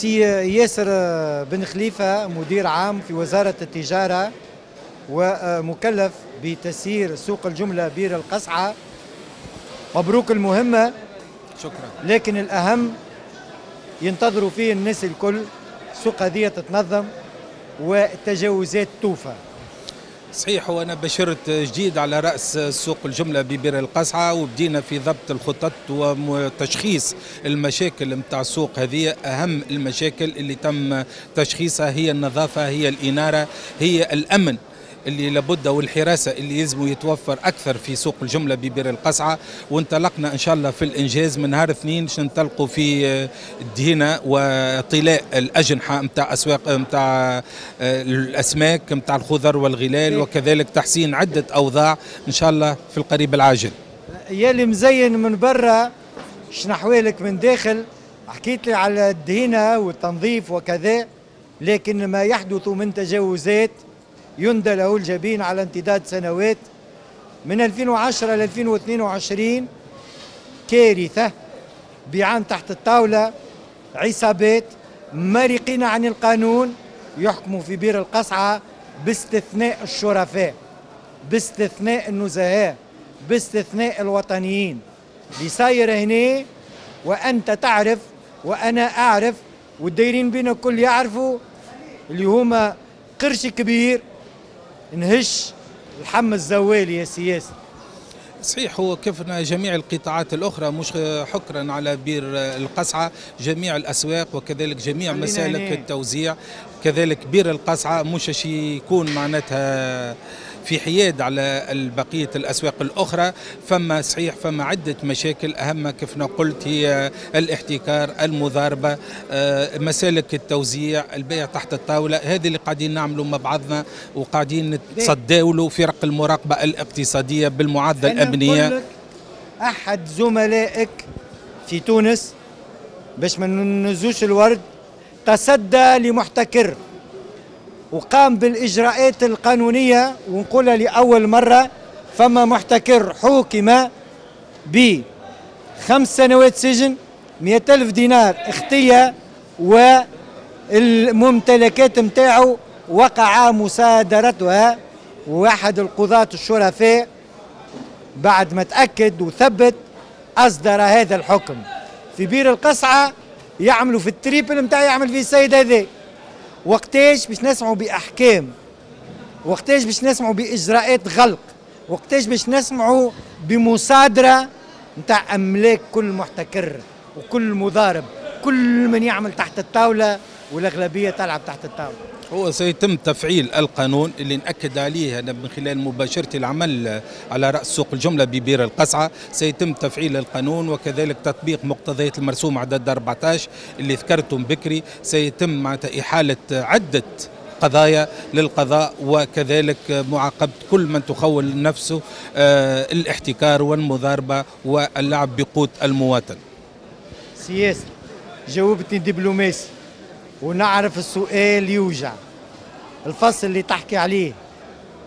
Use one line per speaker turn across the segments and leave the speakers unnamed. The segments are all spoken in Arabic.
سي ياسر بن خليفة مدير عام في وزارة التجارة ومكلف بتسيير سوق الجملة بير القصعة. مبروك المهمة
شكرا.
لكن الأهم ينتظروا فيه الناس الكل السوق هذه تتنظم والتجاوزات توفى.
صحيح وأنا بشرت جديد على رأس سوق الجملة ببير القصعه وبدينا في ضبط الخطط وتشخيص المشاكل نتاع السوق هذه. أهم المشاكل اللي تم تشخيصها هي النظافة هي الإنارة هي الأمن. اللي لابد والحراسة اللي يلزم يتوفر أكثر في سوق الجملة ببير القصعة. وانطلقنا إن شاء الله في الإنجاز من نهار اثنين باش ننطلقوا في الدهينه وطلاء الأجنحة نتاع أسواق نتاع الأسماك نتاع الخضر والغلال وكذلك تحسين عدة أوضاع إن شاء الله في القريب العاجل.
يا اللي مزين من برا شنو احوالك من داخل. حكيت لي على الدهينه والتنظيف وكذا لكن ما يحدث من تجاوزات. يندى له الجبين على امتداد سنوات من 2010 ل 2022 كارثة بيعان تحت الطاولة عصابات مرقين عن القانون يحكموا في بير القصعة باستثناء الشرفاء باستثناء النزهاء باستثناء الوطنيين. اللي صاير هنا وأنت تعرف وأنا أعرف والدايرين بينا الكل يعرفوا اللي هما قرش كبير نهش الحم الزوالي يا سياسي
صحيح هو كيفنا جميع القطاعات الأخرى مش حكرا على بير القصعة جميع الأسواق وكذلك جميع مسالك التوزيع كذلك بير القصعة مش يكون معناتها في حياد على بقية الأسواق الأخرى. فما صحيح فما عدة مشاكل. أهمها كيف قلت هي الاحتكار المضاربة مسالك التوزيع البيع تحت الطاولة. هذه اللي قاعدين نعملوا مع بعضنا وقاعدين نتصداوا له فرق المراقبة الاقتصادية بالمعادلة الأمنية.
أحد زملائك في تونس باش ما ننزوش الورد تصدى لمحتكر. وقام بالإجراءات القانونية ونقولها لأول مرة فما محتكر حكم ب خمس سنوات سجن مئة ألف دينار اختية والممتلكات متاعه وقع مصادرتها وأحد القضاة الشرفاء بعد ما تأكد وثبت أصدر هذا الحكم. في بير القصعة يعملوا في ال triple متاع يعمل في السيد هذا. وقتاش باش نسمعوا بأحكام وقتاش باش نسمعوا بإجراءات غلق وقتاش باش نسمعوا بمصادرة نتاع أملاك كل محتكر وكل مضارب كل من يعمل تحت الطاولة والأغلبية تلعب تحت الطاولة.
هو سيتم تفعيل القانون اللي نأكد عليه أنا من خلال مباشرة العمل على رأس سوق الجملة ببير القصعة. سيتم تفعيل القانون وكذلك تطبيق مقتضيات المرسوم عدد 14 اللي ذكرتم بكري. سيتم معناتها إحالة عدة قضايا للقضاء وكذلك معاقبة كل من تخول نفسه آه الاحتكار والمضاربة واللعب بقوت المواطن.
سياسي جاوبتني دبلوماسي. ونعرف السؤال يوجع. الفصل اللي تحكي عليه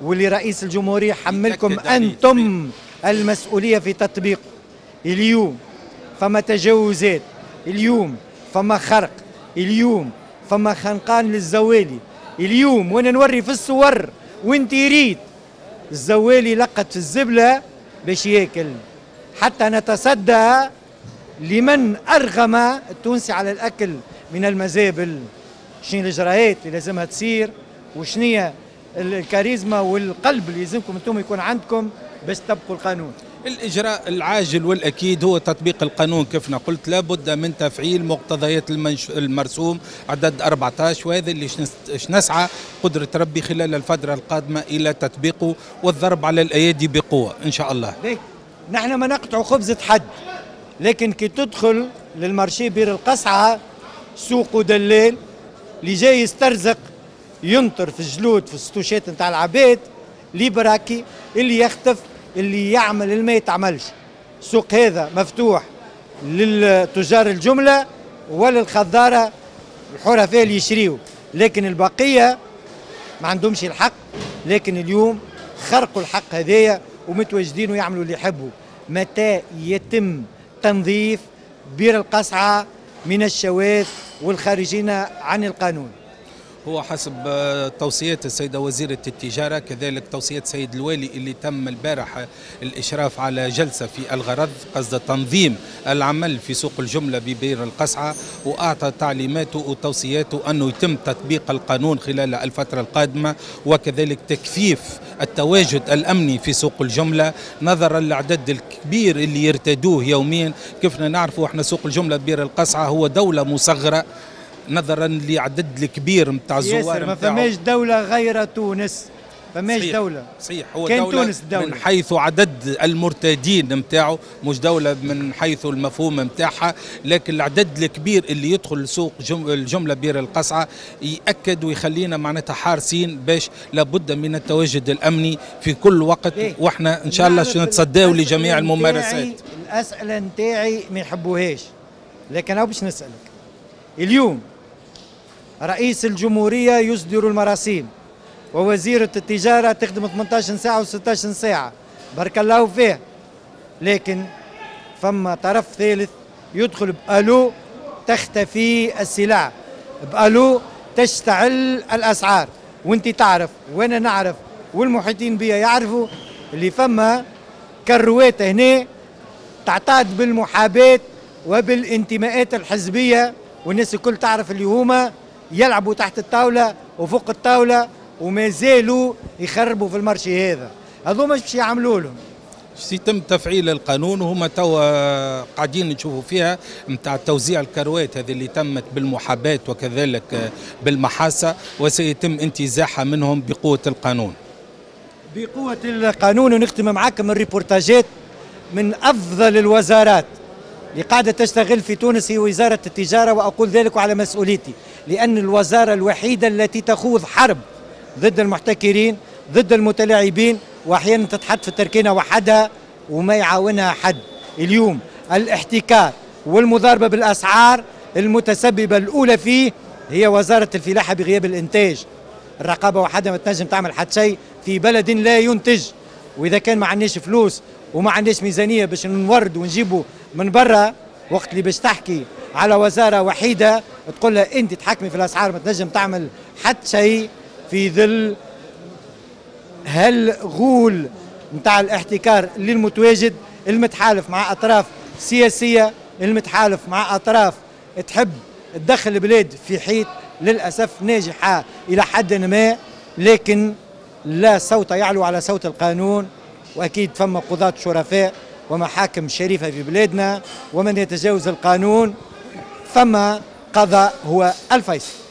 واللي رئيس الجمهورية حملكم أنتم المسؤولية في تطبيقه اليوم فما تجاوزات. اليوم فما خرق. اليوم فما خنقان للزوالي. اليوم وأنا نوري في الصور وانت يريد. الزوالي لقت في الزبلة باش ياكل. حتى نتصدى لمن أرغم التونسي على الأكل. من المزابل شنو الاجراءات اللي لازمها تصير وشنية الكاريزما والقلب اللي يلزمكم أنتم يكون عندكم باش تطبقوا القانون.
الإجراء العاجل والأكيد هو تطبيق القانون كيف قلت لابد من تفعيل مقتضيات المرسوم عدد 14 وهذا اللي نسعى قدرة ربي خلال الفترة القادمة إلى تطبيقه والضرب على الأيادي بقوة إن شاء الله.
ليه؟ نحن ما نقطعوا خبزة حد لكن كي تدخل لل marché بير القصعة سوق ودلال اللي جاي يسترزق ينطر في الجلود في الساكوشات نتاع العباد اللي يبراكي اللي يختف اللي يعمل اللي ما يتعملش. السوق هذا مفتوح للتجار الجملة وللخضارة الحرفاء اللي يشريوا لكن البقية ما عندهمش الحق لكن اليوم خرقوا الحق هذايا ومتواجدين ويعملوا اللي يحبوا. متى يتم تنظيف بير القصعة من الشواذ والخارجين عن القانون.
هو حسب آه، توصيات السيدة وزيرة التجارة كذلك توصيات سيد الوالي اللي تم البارحة الإشراف على جلسة في الغرض قصد تنظيم العمل في سوق الجملة ببير القصعة وأعطى تعليماته وتوصياته أنه يتم تطبيق القانون خلال الفترة القادمة وكذلك تكثيف التواجد الأمني في سوق الجملة. نظرا للعدد الكبير اللي يرتدوه يوميا كيفنا نعرفوا إحنا سوق الجملة ببير القصعة هو دولة مصغرة نظرا لعدد الكبير نتاع الزوار
ما. فماش دولة غير تونس فماش
صحيح.
دولة
صحيح هو
كان
دولة
تونس دولة.
من حيث عدد المرتادين نتاعو مش دولة من حيث المفهوم نتاعها لكن العدد الكبير اللي يدخل سوق جم- الجملة بير القصعة يأكد ويخلينا معناتها حارسين باش لابد من التواجد الأمني في كل وقت
إيه.
وإحنا إن شاء الله نتصداو لجميع الممارسات
الأسئلة نتاعي ما يحبوهاش لكن أنا باش نسألك اليوم رئيس الجمهورية يصدر المراسيم. ووزيرة التجارة تخدم 18 ساعة و16 ساعة. بارك الله فيه. لكن فما طرف ثالث يدخل بألو تختفي السلع. بألو تشتعل الأسعار. وانت تعرف وأنا نعرف والمحيطين بيا يعرفوا اللي فما كروات هنا تعتاد بالمحاباة وبالانتماءات الحزبية. والناس الكل تعرف اللي هما يلعبوا تحت الطاولة وفوق الطاولة وما زالوا يخربوا في المرشي هذا. هذوما باش يعملوا لهم؟
سيتم تفعيل القانون وهما توا قاعدين نشوفوا فيها نتاع توزيع الكروات هذه اللي تمت بالمحاباة وكذلك بالمحاسة وسيتم انتزاعها منهم بقوة القانون.
بقوة القانون ونختم معاكم الريبورتاجات من أفضل الوزارات اللي قاعدة تشتغل في تونس هي وزارة التجارة وأقول ذلك على مسؤوليتي. لأن الوزارة الوحيدة التي تخوض حرب ضد المحتكرين ضد المتلاعبين وأحيانا تتحط في تركينة وحدها وما يعاونها حد. اليوم الاحتكار والمضاربة بالأسعار المتسببة الأولى فيه هي وزارة الفلاحة بغياب الإنتاج. الرقابة وحدها ما تنجم تعمل حتى شيء في بلد لا ينتج. وإذا كان ما عندناش فلوس وما عندناش ميزانية باش نورد ونجيبوا من برا وقت اللي باش تحكي على وزارة وحيدة تقول لها أنت تحكمي في الأسعار ما تنجم تعمل حتى شيء في ظل هالغول نتاع الاحتكار للمتواجد المتحالف مع أطراف سياسية المتحالف مع أطراف تحب تدخل البلاد في حيط للأسف ناجحة إلى حد ما لكن لا صوت يعلو على صوت القانون وأكيد فما قضاة شرفاء ومحاكم شريفة في بلادنا ومن يتجاوز القانون فما قضاء هو الفيصل.